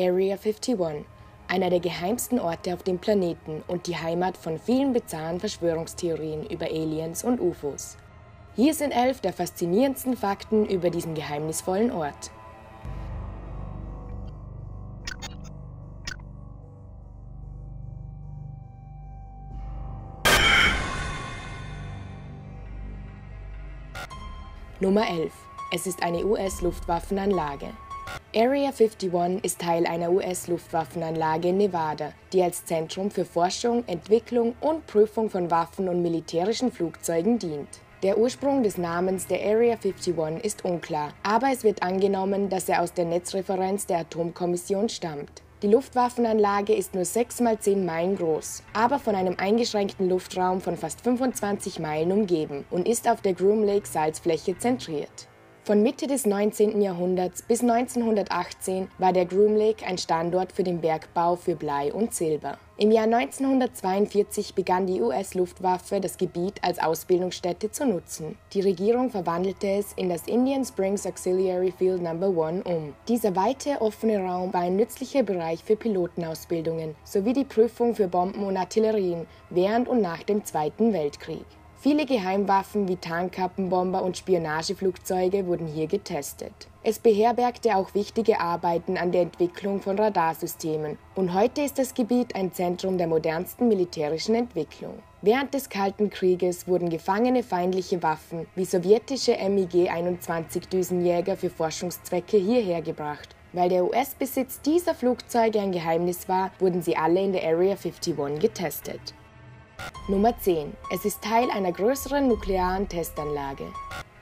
Area 51, einer der geheimsten Orte auf dem Planeten und die Heimat von vielen bizarren Verschwörungstheorien über Aliens und UFOs. Hier sind elf der faszinierendsten Fakten über diesen geheimnisvollen Ort. Nummer 11. Es ist eine US-Luftwaffenanlage. Area 51 ist Teil einer US-Luftwaffenanlage in Nevada, die als Zentrum für Forschung, Entwicklung und Prüfung von Waffen und militärischen Flugzeugen dient. Der Ursprung des Namens der Area 51 ist unklar, aber es wird angenommen, dass er aus der Netzreferenz der Atomkommission stammt. Die Luftwaffenanlage ist nur 6 mal 10 Meilen groß, aber von einem eingeschränkten Luftraum von fast 25 Meilen umgeben und ist auf der Groom Lake Salzfläche zentriert. Von Mitte des 19. Jahrhunderts bis 1918 war der Groom Lake ein Standort für den Bergbau für Blei und Silber. Im Jahr 1942 begann die US-Luftwaffe, das Gebiet als Ausbildungsstätte zu nutzen. Die Regierung verwandelte es in das Indian Springs Auxiliary Field No. 1 um. Dieser weite, offene Raum war ein nützlicher Bereich für Pilotenausbildungen sowie die Prüfung für Bomben und Artillerien während und nach dem Zweiten Weltkrieg. Viele Geheimwaffen wie Tarnkappenbomber und Spionageflugzeuge wurden hier getestet. Es beherbergte auch wichtige Arbeiten an der Entwicklung von Radarsystemen und heute ist das Gebiet ein Zentrum der modernsten militärischen Entwicklung. Während des Kalten Krieges wurden gefangene feindliche Waffen wie sowjetische MiG-21 Düsenjäger für Forschungszwecke hierher gebracht. Weil der US-Besitz dieser Flugzeuge ein Geheimnis war, wurden sie alle in der Area 51 getestet. Nummer 10. Es ist Teil einer größeren nuklearen Testanlage.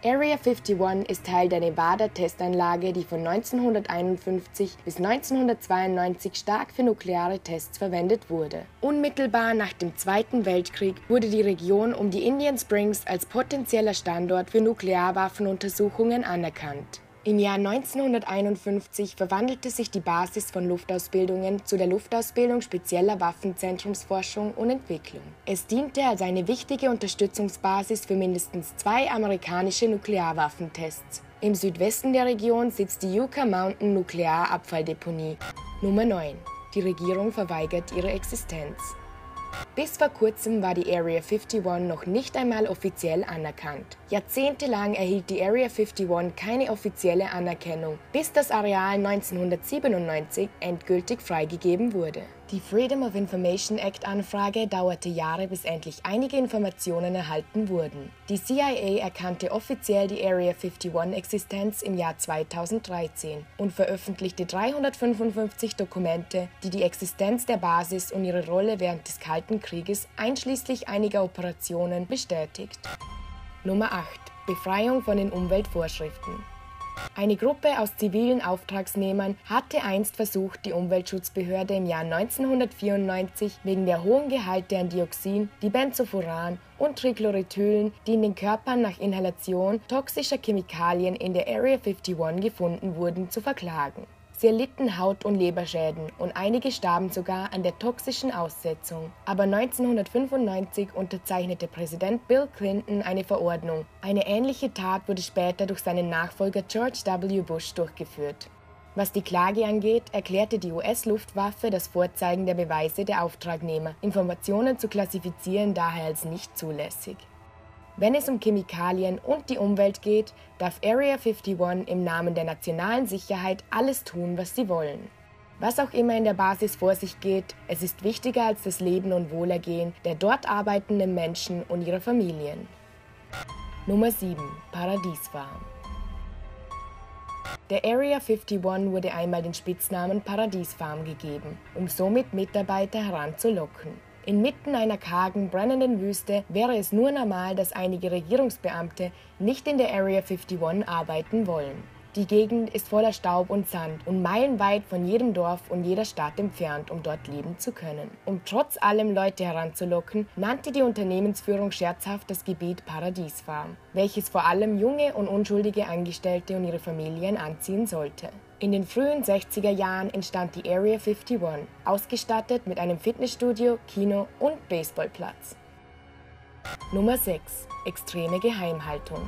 Area 51 ist Teil der Nevada-Testanlage, die von 1951 bis 1992 stark für nukleare Tests verwendet wurde. Unmittelbar nach dem Zweiten Weltkrieg wurde die Region um die Indian Springs als potenzieller Standort für Nuklearwaffenuntersuchungen anerkannt. Im Jahr 1951 verwandelte sich die Basis von Luftausbildungen zu der Luftausbildung spezieller Waffenzentrumsforschung und Entwicklung. Es diente als eine wichtige Unterstützungsbasis für mindestens zwei amerikanische Nuklearwaffentests. Im Südwesten der Region sitzt die Yucca Mountain Nuklearabfalldeponie. Nummer 9. Die Regierung verweigert ihre Existenz. Bis vor kurzem war die Area 51 noch nicht einmal offiziell anerkannt. Jahrzehntelang erhielt die Area 51 keine offizielle Anerkennung, bis das Areal 1997 endgültig freigegeben wurde. Die Freedom of Information Act Anfrage dauerte Jahre, bis endlich einige Informationen erhalten wurden. Die CIA erkannte offiziell die Area 51-Existenz im Jahr 2013 und veröffentlichte 355 Dokumente, die die Existenz der Basis und ihre Rolle während des Kalten Krieges einschließlich einiger Operationen bestätigt. Nummer 8. Befreiung von den Umweltvorschriften. Eine Gruppe aus zivilen Auftragsnehmern hatte einst versucht, die Umweltschutzbehörde im Jahr 1994 wegen der hohen Gehalte an Dioxin, Dibenzofuran und Trichlorethylen, die in den Körpern nach Inhalation toxischer Chemikalien in der Area 51 gefunden wurden, zu verklagen. Sie erlitten Haut- und Leberschäden und einige starben sogar an der toxischen Aussetzung. Aber 1995 unterzeichnete Präsident Bill Clinton eine Verordnung. Eine ähnliche Tat wurde später durch seinen Nachfolger George W. Bush durchgeführt. Was die Klage angeht, erklärte die US-Luftwaffe das Vorzeigen der Beweise der Auftragnehmer, Informationen zu klassifizieren daher als nicht zulässig. Wenn es um Chemikalien und die Umwelt geht, darf Area 51 im Namen der nationalen Sicherheit alles tun, was sie wollen. Was auch immer in der Basis vor sich geht, es ist wichtiger als das Leben und Wohlergehen der dort arbeitenden Menschen und ihrer Familien. Nummer 7. Paradiesfarm. Der Area 51 wurde einmal den Spitznamen Paradiesfarm gegeben, um somit Mitarbeiter heranzulocken. Inmitten einer kargen, brennenden Wüste wäre es nur normal, dass einige Regierungsbeamte nicht in der Area 51 arbeiten wollen. Die Gegend ist voller Staub und Sand und meilenweit von jedem Dorf und jeder Stadt entfernt, um dort leben zu können. Um trotz allem Leute heranzulocken, nannte die Unternehmensführung scherzhaft das Gebiet Paradiesfarm, welches vor allem junge und unschuldige Angestellte und ihre Familien anziehen sollte. In den frühen 60er Jahren entstand die Area 51, ausgestattet mit einem Fitnessstudio, Kino und Baseballplatz. Nummer 6. Extreme Geheimhaltung.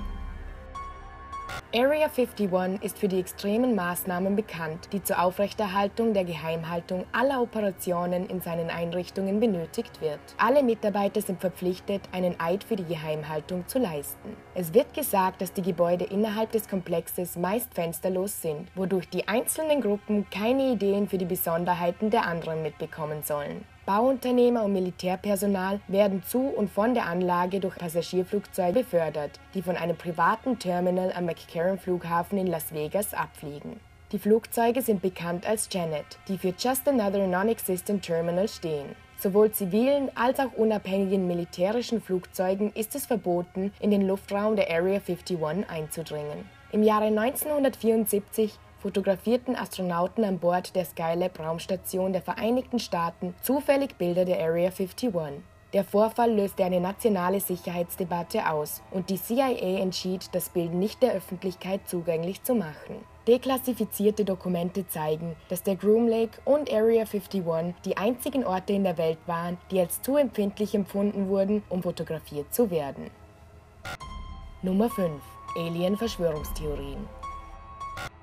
Area 51 ist für die extremen Maßnahmen bekannt, die zur Aufrechterhaltung der Geheimhaltung aller Operationen in seinen Einrichtungen benötigt wird. Alle Mitarbeiter sind verpflichtet, einen Eid für die Geheimhaltung zu leisten. Es wird gesagt, dass die Gebäude innerhalb des Komplexes meist fensterlos sind, wodurch die einzelnen Gruppen keine Ideen für die Besonderheiten der anderen mitbekommen sollen. Bauunternehmer und Militärpersonal werden zu und von der Anlage durch Passagierflugzeuge befördert, die von einem privaten Terminal am McCarran Flughafen in Las Vegas abfliegen. Die Flugzeuge sind bekannt als Janet, die für Just Another Non-Existent Terminal stehen. Sowohl zivilen als auch unabhängigen militärischen Flugzeugen ist es verboten, in den Luftraum der Area 51 einzudringen. Im Jahre 1974 fotografierten Astronauten an Bord der Skylab-Raumstation der Vereinigten Staaten zufällig Bilder der Area 51. Der Vorfall löste eine nationale Sicherheitsdebatte aus und die CIA entschied, das Bild nicht der Öffentlichkeit zugänglich zu machen. Deklassifizierte Dokumente zeigen, dass der Groom Lake und Area 51 die einzigen Orte in der Welt waren, die als zu empfindlich empfunden wurden, um fotografiert zu werden. Nummer 5. Alien-Verschwörungstheorien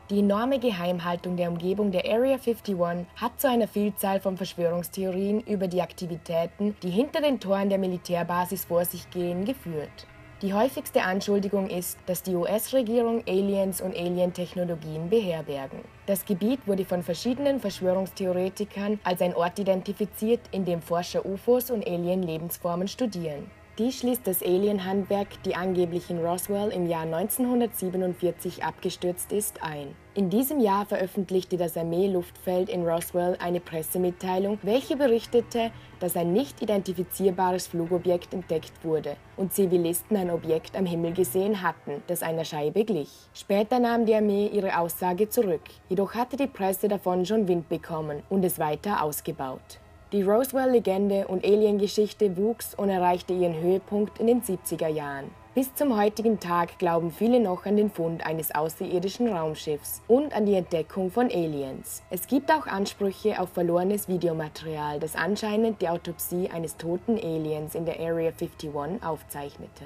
die enorme Geheimhaltung der Umgebung der Area 51 hat zu einer Vielzahl von Verschwörungstheorien über die Aktivitäten, die hinter den Toren der Militärbasis vor sich gehen, geführt. Die häufigste Anschuldigung ist, dass die US-Regierung Aliens und Alien-Technologien beherbergen. Das Gebiet wurde von verschiedenen Verschwörungstheoretikern als ein Ort identifiziert, in dem Forscher UFOs und Alien-Lebensformen studieren. Dies schließt das Alien-Handwerk, die angeblich in Roswell im Jahr 1947 abgestürzt ist, ein. In diesem Jahr veröffentlichte das Armee-Luftfeld in Roswell eine Pressemitteilung, welche berichtete, dass ein nicht identifizierbares Flugobjekt entdeckt wurde und Zivilisten ein Objekt am Himmel gesehen hatten, das einer Scheibe glich. Später nahm die Armee ihre Aussage zurück, jedoch hatte die Presse davon schon Wind bekommen und es weiter ausgebaut. Die Roswell-Legende und Alien-Geschichte wuchs und erreichte ihren Höhepunkt in den 70er Jahren. Bis zum heutigen Tag glauben viele noch an den Fund eines außerirdischen Raumschiffs und an die Entdeckung von Aliens. Es gibt auch Ansprüche auf verlorenes Videomaterial, das anscheinend die Autopsie eines toten Aliens in der Area 51 aufzeichnete.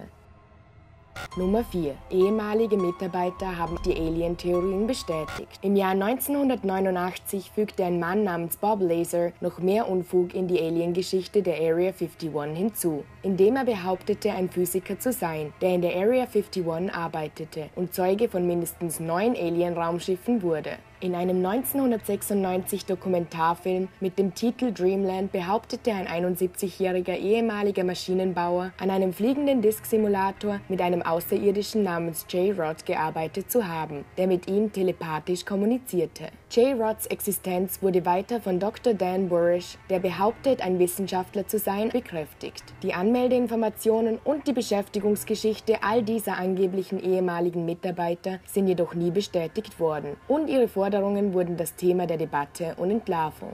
Nummer 4. Ehemalige Mitarbeiter haben die Alien-Theorien bestätigt. Im Jahr 1989 fügte ein Mann namens Bob Laser noch mehr Unfug in die Alien-Geschichte der Area 51 hinzu, indem er behauptete, ein Physiker zu sein, der in der Area 51 arbeitete und Zeuge von mindestens neun Alien-Raumschiffen wurde. In einem 1996 Dokumentarfilm mit dem Titel Dreamland behauptete ein 71-jähriger ehemaliger Maschinenbauer, an einem fliegenden Disk-Simulator mit einem Außerirdischen namens J. Rod gearbeitet zu haben, der mit ihm telepathisch kommunizierte. J. Rods Existenz wurde weiter von Dr. Dan Burrish, der behauptet, ein Wissenschaftler zu sein, bekräftigt. Die Anmeldeinformationen und die Beschäftigungsgeschichte all dieser angeblichen ehemaligen Mitarbeiter sind jedoch nie bestätigt worden und ihre Forderungen wurden das Thema der Debatte und Entlarvung.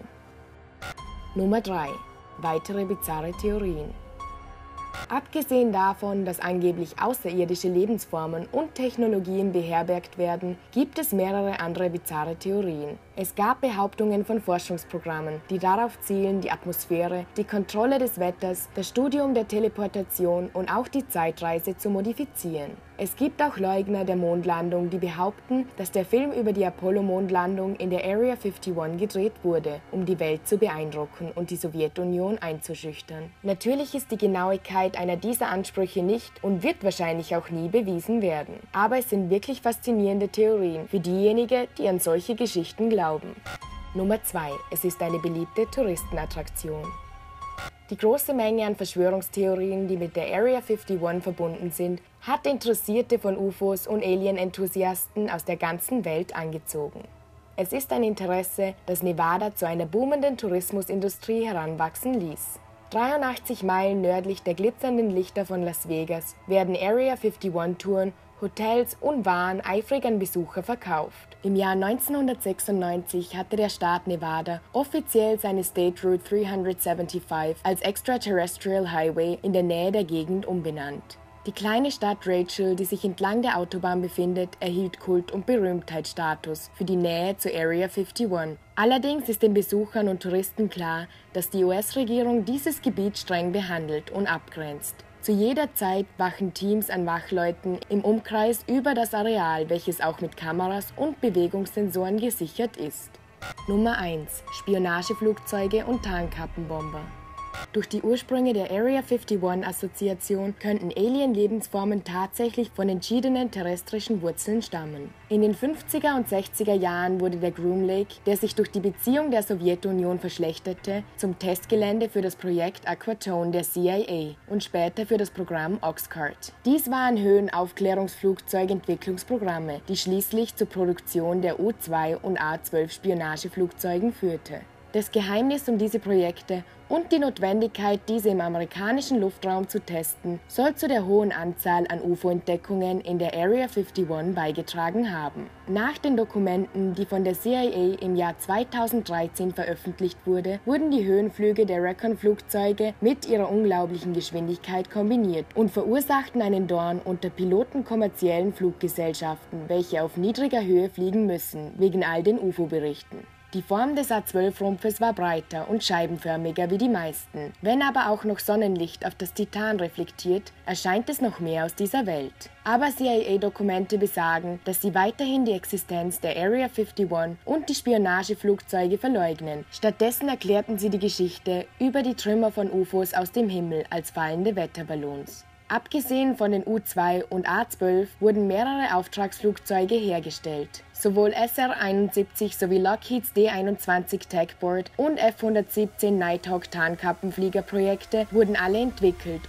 Nummer 3. Weitere bizarre Theorien. Abgesehen davon, dass angeblich außerirdische Lebensformen und Technologien beherbergt werden, gibt es mehrere andere bizarre Theorien. Es gab Behauptungen von Forschungsprogrammen, die darauf zielen, die Atmosphäre, die Kontrolle des Wetters, das Studium der Teleportation und auch die Zeitreise zu modifizieren. Es gibt auch Leugner der Mondlandung, die behaupten, dass der Film über die Apollo-Mondlandung in der Area 51 gedreht wurde, um die Welt zu beeindrucken und die Sowjetunion einzuschüchtern. Natürlich ist die Genauigkeit einer dieser Ansprüche nicht und wird wahrscheinlich auch nie bewiesen werden. Aber es sind wirklich faszinierende Theorien für diejenigen, die an solche Geschichten glauben. Nummer 2. Es ist eine beliebte Touristenattraktion. Die große Menge an Verschwörungstheorien, die mit der Area 51 verbunden sind, hat Interessierte von UFOs und Alien-Enthusiasten aus der ganzen Welt angezogen. Es ist ein Interesse, das Nevada zu einer boomenden Tourismusindustrie heranwachsen ließ. 83 Meilen nördlich der glitzernden Lichter von Las Vegas werden Area 51 Touren Hotels und Waren eifrig an Besucher verkauft. Im Jahr 1996 hatte der Staat Nevada offiziell seine State Route 375 als Extraterrestrial Highway in der Nähe der Gegend umbenannt. Die kleine Stadt Rachel, die sich entlang der Autobahn befindet, erhielt Kult- und Berühmtheitsstatus für die Nähe zur Area 51. Allerdings ist den Besuchern und Touristen klar, dass die US-Regierung dieses Gebiet streng behandelt und abgrenzt. Zu jeder Zeit wachen Teams an Wachleuten im Umkreis über das Areal, welches auch mit Kameras und Bewegungssensoren gesichert ist. Nummer 1. Spionageflugzeuge und Tarnkappenbomber. Durch die Ursprünge der Area 51-Assoziation könnten Alien-Lebensformen tatsächlich von entschiedenen terrestrischen Wurzeln stammen. In den 50er und 60er Jahren wurde der Groom Lake, der sich durch die Beziehung der Sowjetunion verschlechterte, zum Testgelände für das Projekt Aquatone der CIA und später für das Programm Oxcart. Dies waren Höhenaufklärungsflugzeugentwicklungsprogramme, die schließlich zur Produktion der U-2 und A-12 Spionageflugzeugen führte. Das Geheimnis um diese Projekte und die Notwendigkeit, diese im amerikanischen Luftraum zu testen, soll zu der hohen Anzahl an UFO-Entdeckungen in der Area 51 beigetragen haben. Nach den Dokumenten, die von der CIA im Jahr 2013 veröffentlicht wurde, wurden die Höhenflüge der Recon-Flugzeuge mit ihrer unglaublichen Geschwindigkeit kombiniert und verursachten einen Dorn unter Piloten kommerziellen Fluggesellschaften, welche auf niedriger Höhe fliegen müssen, wegen all den UFO-Berichten. Die Form des A12-Rumpfes war breiter und scheibenförmiger wie die meisten. Wenn aber auch noch Sonnenlicht auf das Titan reflektiert, erscheint es noch mehr aus dieser Welt. Aber CIA-Dokumente besagen, dass sie weiterhin die Existenz der Area 51 und die Spionageflugzeuge verleugnen. Stattdessen erklärten sie die Geschichte über die Trümmer von UFOs aus dem Himmel als fallende Wetterballons. Abgesehen von den U-2 und A-12 wurden mehrere Auftragsflugzeuge hergestellt. Sowohl SR-71 sowie Lockheeds D-21 Techboard und F-117 Nighthawk Tarnkappenfliegerprojekte wurden alle entwickelt